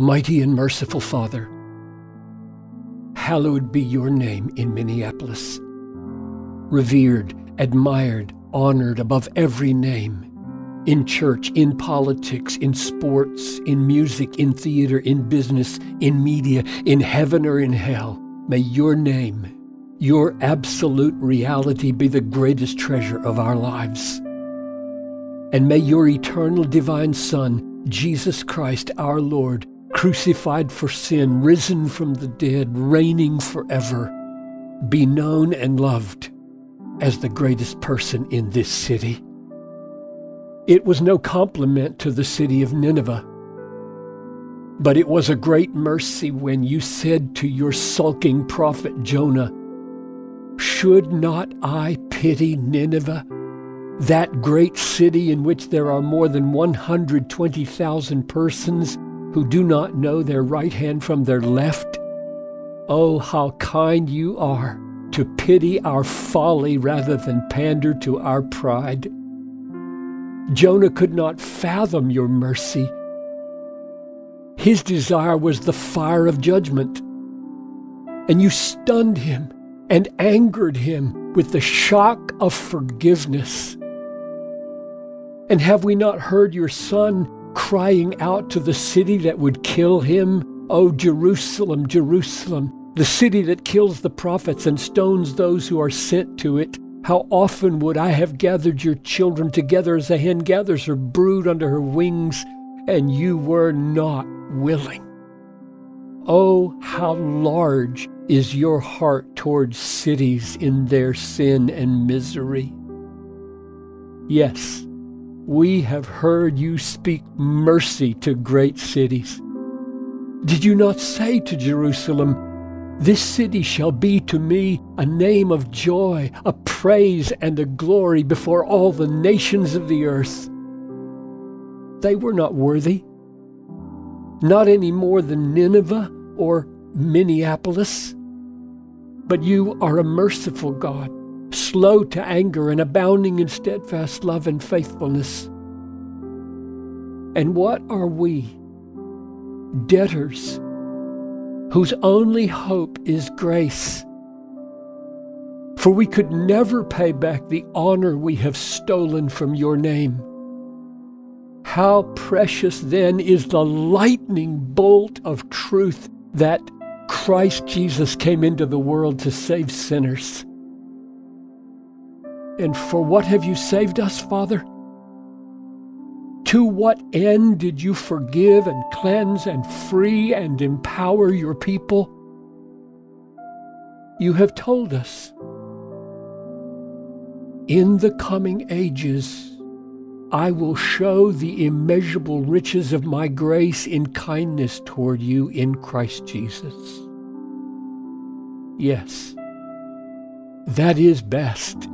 Almighty and merciful Father, hallowed be your name in Minneapolis. Revered, admired, honored above every name in church, in politics, in sports, in music, in theater, in business, in media, in heaven or in hell. May your name, your absolute reality be the greatest treasure of our lives. And may your eternal divine Son, Jesus Christ our Lord, crucified for sin, risen from the dead, reigning forever, be known and loved as the greatest person in this city. It was no compliment to the city of Nineveh, but it was a great mercy when you said to your sulking prophet Jonah, Should not I pity Nineveh, that great city in which there are more than 120,000 persons who do not know their right hand from their left? Oh, how kind you are to pity our folly rather than pander to our pride. Jonah could not fathom your mercy. His desire was the fire of judgment. And you stunned him and angered him with the shock of forgiveness. And have we not heard your son crying out to the city that would kill him? Oh, Jerusalem, Jerusalem, the city that kills the prophets and stones those who are sent to it. How often would I have gathered your children together as a hen gathers her brood under her wings, and you were not willing? Oh, how large is your heart towards cities in their sin and misery. Yes, we have heard you speak mercy to great cities. Did you not say to Jerusalem, this city shall be to me a name of joy, a praise, and a glory before all the nations of the earth. They were not worthy, not any more than Nineveh or Minneapolis. But you are a merciful God, slow to anger and abounding in steadfast love and faithfulness. And what are we? Debtors whose only hope is grace. For we could never pay back the honor we have stolen from your name. How precious then is the lightning bolt of truth that Christ Jesus came into the world to save sinners. And for what have you saved us, Father? To what end did you forgive and cleanse and free and empower your people? You have told us. In the coming ages, I will show the immeasurable riches of my grace in kindness toward you in Christ Jesus. Yes, that is best.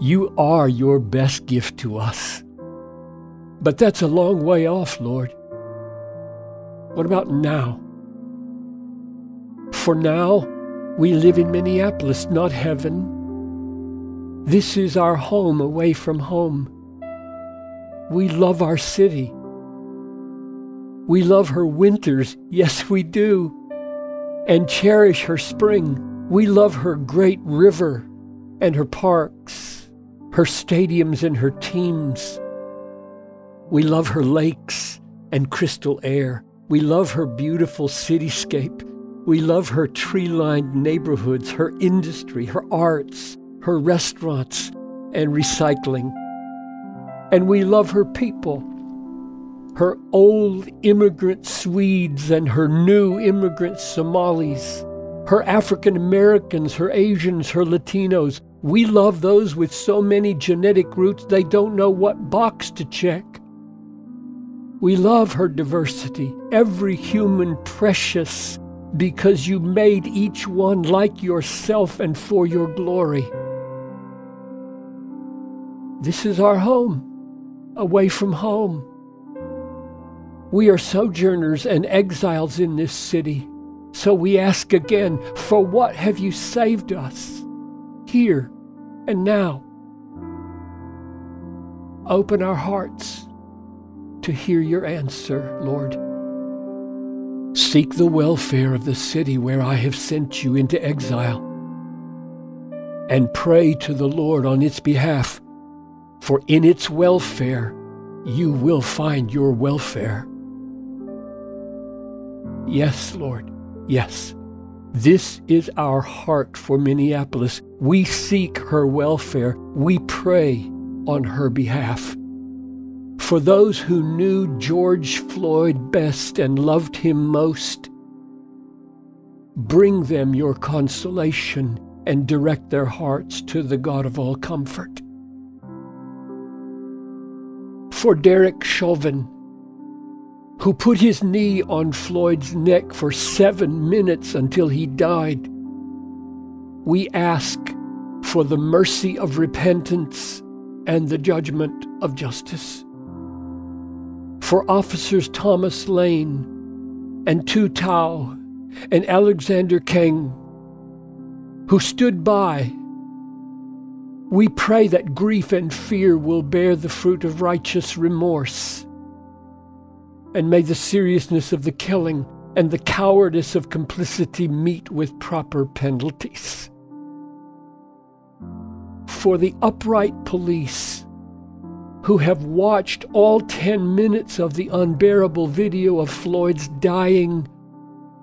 You are your best gift to us. But that's a long way off, Lord. What about now? For now, we live in Minneapolis, not heaven. This is our home away from home. We love our city. We love her winters, yes, we do, and cherish her spring. We love her great river and her parks, her stadiums and her teams. We love her lakes and crystal air. We love her beautiful cityscape. We love her tree lined neighborhoods, her industry, her arts, her restaurants, and recycling. And we love her people, her old immigrant Swedes and her new immigrant Somalis, her African Americans, her Asians, her Latinos. We love those with so many genetic roots they don't know what box to check. We love her diversity, every human precious, because you made each one like yourself and for your glory. This is our home, away from home. We are sojourners and exiles in this city. So we ask again, for what have you saved us? Here and now. Open our hearts to hear your answer, Lord. Seek the welfare of the city where I have sent you into exile, and pray to the Lord on its behalf, for in its welfare you will find your welfare. Yes, Lord, yes. This is our heart for Minneapolis. We seek her welfare. We pray on her behalf. For those who knew George Floyd best and loved him most, bring them your consolation and direct their hearts to the God of all comfort. For Derek Chauvin, who put his knee on Floyd's neck for seven minutes until he died, we ask for the mercy of repentance and the judgment of justice. For officers Thomas Lane and Tou Thao and Alexander Kueng, who stood by, we pray that grief and fear will bear the fruit of righteous remorse. And may the seriousness of the killing and the cowardice of complicity meet with proper penalties for the upright police who have watched all 10 minutes of the unbearable video of Floyd's dying,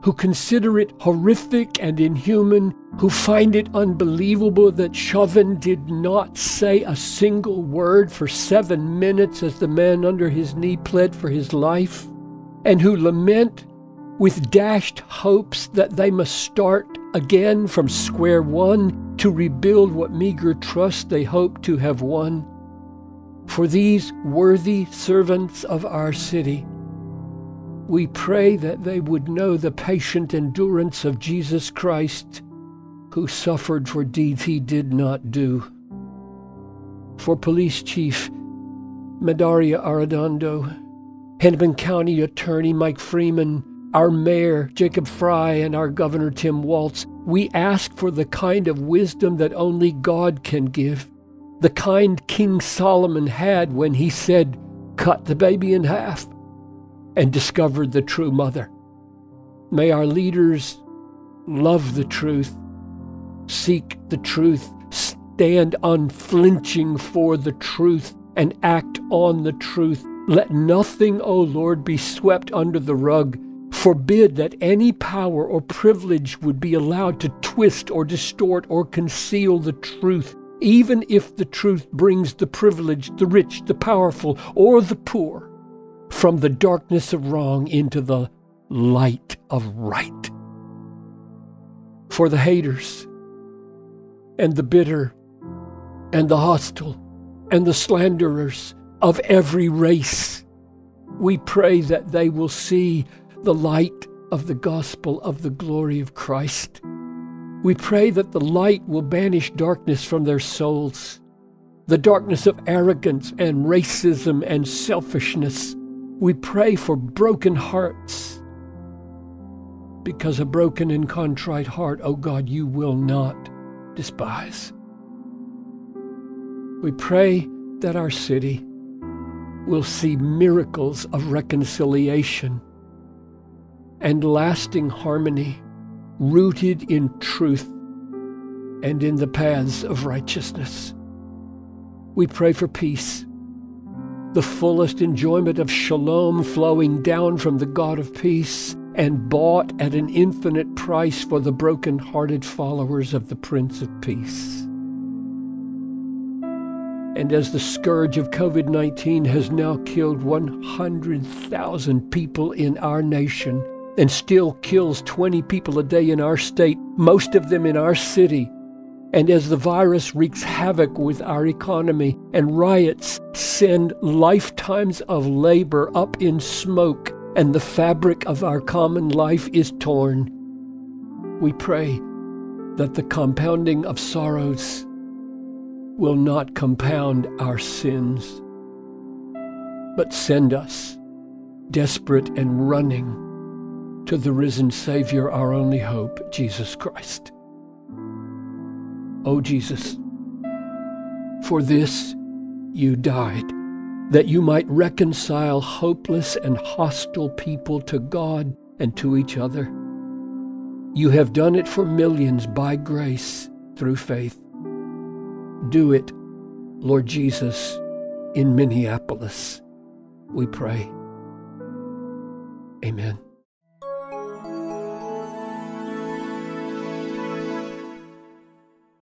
who consider it horrific and inhuman, who find it unbelievable that Chauvin did not say a single word for seven minutes as the man under his knee pled for his life, and who lament with dashed hopes that they must start again from square one to rebuild what meager trust they hope to have won. For these worthy servants of our city, we pray that they would know the patient endurance of Jesus Christ, who suffered for deeds he did not do. For Police Chief Medaria Arradondo, Hennepin County Attorney Mike Freeman, our Mayor Jacob Frey, and our Governor Tim Walz, we ask for the kind of wisdom that only God can give, the kind King Solomon had when he said, Cut the baby in half, and discovered the true mother. May our leaders love the truth, seek the truth, stand unflinching for the truth, and act on the truth. Let nothing, O Lord, be swept under the rug forbid that any power or privilege would be allowed to twist or distort or conceal the truth, even if the truth brings the privileged, the rich, the powerful, or the poor from the darkness of wrong into the light of right. For the haters and the bitter and the hostile and the slanderers of every race, we pray that they will see the light of the gospel of the glory of Christ. We pray that the light will banish darkness from their souls, the darkness of arrogance and racism and selfishness. We pray for broken hearts, because a broken and contrite heart, O oh God, you will not despise. We pray that our city will see miracles of reconciliation and lasting harmony rooted in truth and in the paths of righteousness. We pray for peace, the fullest enjoyment of shalom flowing down from the God of peace and bought at an infinite price for the broken-hearted followers of the Prince of Peace. And as the scourge of COVID 19 has now killed 100,000 people in our nation, and still kills 20 people a day in our state, most of them in our city. And as the virus wreaks havoc with our economy and riots send lifetimes of labor up in smoke and the fabric of our common life is torn, we pray that the compounding of sorrows will not compound our sins, but send us desperate and running to the risen Savior, our only hope, Jesus Christ. O oh, Jesus, for this you died, that you might reconcile hopeless and hostile people to God and to each other. You have done it for millions by grace through faith. Do it, Lord Jesus, in Minneapolis, we pray. Amen.